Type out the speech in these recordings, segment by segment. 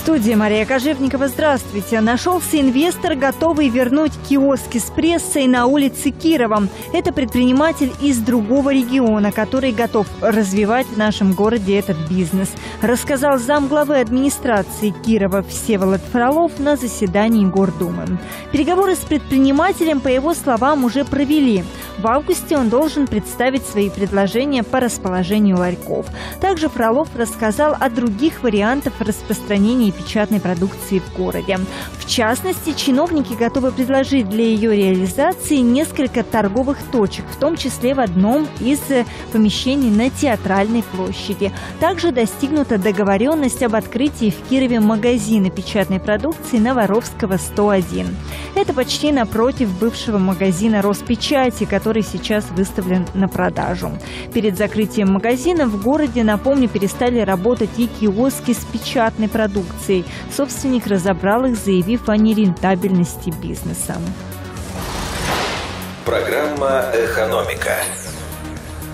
Студии Мария Кожевникова. Здравствуйте. Нашелся инвестор, готовый вернуть киоски с прессой на улице Кирова. Это предприниматель из другого региона, который готов развивать в нашем городе этот бизнес. Рассказал замглавы администрации Кирова Всеволод Фролов на заседании Гордумы. Переговоры с предпринимателем, по его словам, уже провели. В августе он должен представить свои предложения по расположению ларьков. Также Фролов рассказал о других вариантах распространения печатной продукции в городе. В частности, чиновники готовы предложить для ее реализации несколько торговых точек, в том числе в одном из помещений на Театральной площади. Также достигнута договоренность об открытии в Кирове магазина печатной продукции на Воровского 101. Это почти напротив бывшего магазина Роспечати, который сейчас выставлен на продажу. Перед закрытием магазина в городе, напомню, перестали работать и киоски с печатной продукцией. Собственник разобрал их, заявив о нерентабельности бизнеса. Программа «Экономика».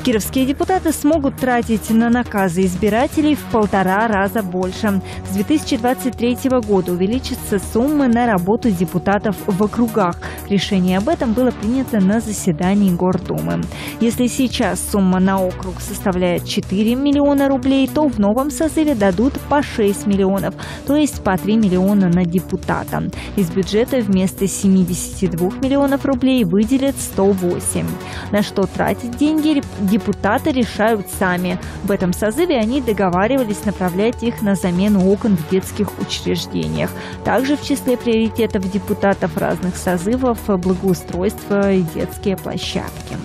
Кировские депутаты смогут тратить на наказы избирателей в полтора раза больше. С 2023 года увеличится сумма на работу депутатов в округах. Решение об этом было принято на заседании Гордумы. Если сейчас сумма на округ составляет 4 миллиона рублей, то в новом созыве дадут по 6 миллионов, то есть по 3 миллиона на депутата. Из бюджета вместо 72 миллионов рублей выделят 108. На что тратить деньги депутаты решают сами. В этом созыве они договаривались направлять их на замену окон в детских учреждениях. Также в числе приоритетов депутатов разных созывов благоустройство и детские площадки.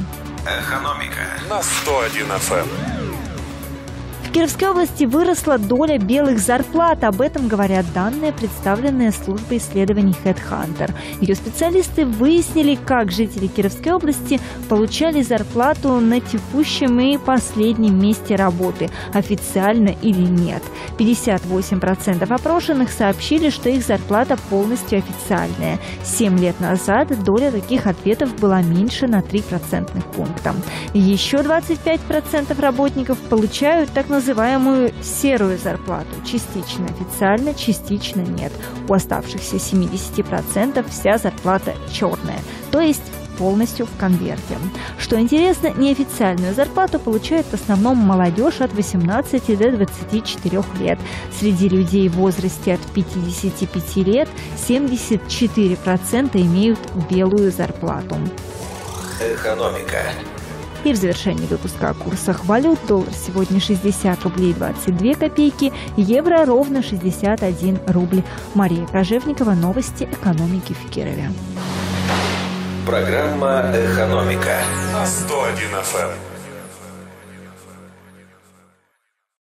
Экономика. На 101 FM. Кировской области выросла доля белых зарплат. Об этом говорят данные, представленные службой исследований HeadHunter. Ее специалисты выяснили, как жители Кировской области получали зарплату на текущем и последнем месте работы, официально или нет. 58% опрошенных сообщили, что их зарплата полностью официальная. Семь лет назад доля таких ответов была меньше на 3 процентных пункта. Еще 25% работников получают так называемые называемую серую зарплату. Частично официально, частично нет. У оставшихся 70% вся зарплата черная, то есть полностью в конверте. Что интересно, неофициальную зарплату получает в основном молодежь от 18 до 24 лет. Среди людей в возрасте от 55 лет 74% имеют белую зарплату. Экономика. И в завершении выпуска о курсах валют. Доллар сегодня 60 рублей 22 копейки, евро ровно 61 рубль. Мария Кожевникова, новости экономики в Кирове. Программа «Экономика». На 101 FM.